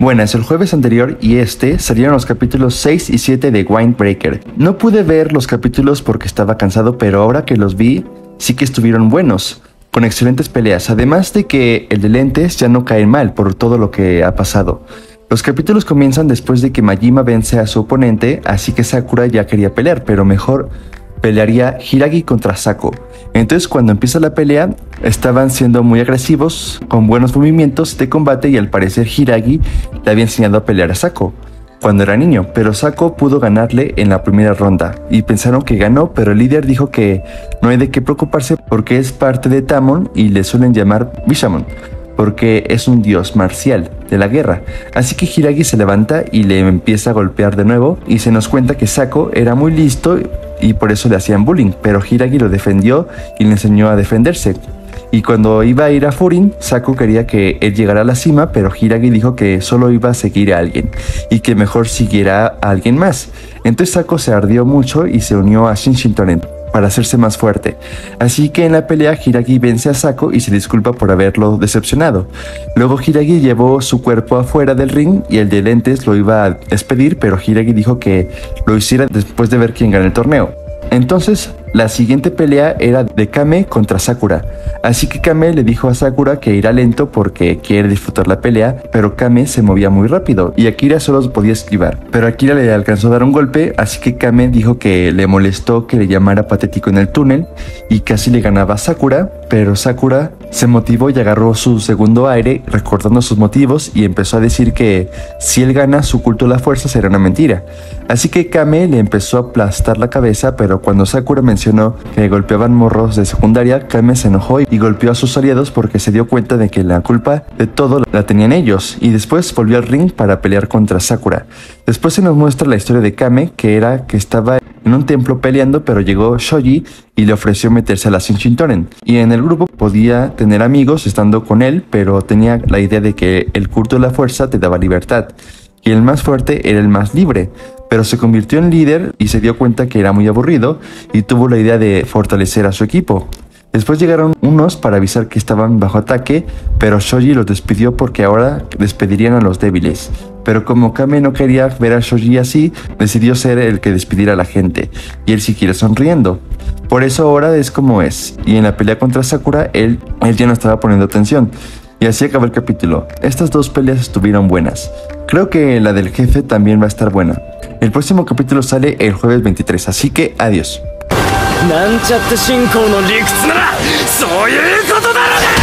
Buenas, el jueves anterior y este salieron los capítulos 6 y 7 de Windbreaker. No pude ver los capítulos porque estaba cansado, pero ahora que los vi, sí que estuvieron buenos, con excelentes peleas, además de que el de lentes ya no cae mal por todo lo que ha pasado. Los capítulos comienzan después de que Majima vence a su oponente, así que Sakura ya quería pelear, pero mejor pelearía Hiragi contra Sako. Entonces cuando empieza la pelea estaban siendo muy agresivos, con buenos movimientos de combate y al parecer Hiragi le había enseñado a pelear a Sako cuando era niño, pero Sako pudo ganarle en la primera ronda y pensaron que ganó, pero el líder dijo que no hay de qué preocuparse porque es parte de Tamon y le suelen llamar Bishamon porque es un dios marcial de la guerra. Así que Hiragi se levanta y le empieza a golpear de nuevo y se nos cuenta que Sako era muy listo y por eso le hacían bullying, pero Hiragi lo defendió y le enseñó a defenderse. Y cuando iba a ir a Furin, Sako quería que él llegara a la cima, pero Hiragi dijo que solo iba a seguir a alguien y que mejor siguiera a alguien más. Entonces Sako se ardió mucho y se unió a Shin para hacerse más fuerte. Así que en la pelea Hiragi vence a Sako y se disculpa por haberlo decepcionado. Luego Hiragi llevó su cuerpo afuera del ring y el de lentes lo iba a despedir, pero Hiragi dijo que lo hiciera después de ver quién gana el torneo. Entonces, la siguiente pelea era de Kame contra Sakura. Así que Kame le dijo a Sakura que irá lento porque quiere disfrutar la pelea, pero Kame se movía muy rápido y Akira solo podía esquivar. Pero Akira le alcanzó a dar un golpe, así que Kame dijo que le molestó que le llamara patético en el túnel y casi le ganaba a Sakura, pero Sakura se motivó y agarró su segundo aire recordando sus motivos y empezó a decir que si él gana su culto a la fuerza será una mentira. Así que Kame le empezó a aplastar la cabeza, pero cuando Sakura mencionó que golpeaban morros de secundaria, Kame se enojó y golpeó a sus aliados porque se dio cuenta de que la culpa de todo la tenían ellos, y después volvió al ring para pelear contra Sakura. Después se nos muestra la historia de Kame, que era que estaba en un templo peleando, pero llegó Shoji y le ofreció meterse a la Shinshintoren. Y en el grupo podía tener amigos estando con él, pero tenía la idea de que el culto de la fuerza te daba libertad y el más fuerte era el más libre, pero se convirtió en líder y se dio cuenta que era muy aburrido y tuvo la idea de fortalecer a su equipo. Después llegaron unos para avisar que estaban bajo ataque, pero Shoji los despidió porque ahora despedirían a los débiles. Pero como Kame no quería ver a Shoji así, decidió ser el que despidiera a la gente, y él siguiera sonriendo. Por eso ahora es como es, y en la pelea contra Sakura él, él ya no estaba poniendo atención. Y así acabó el capítulo. Estas dos peleas estuvieron buenas. Creo que la del jefe también va a estar buena. El próximo capítulo sale el jueves 23, así que adiós. なんちゃって信仰の理屈ならそういうことだろうが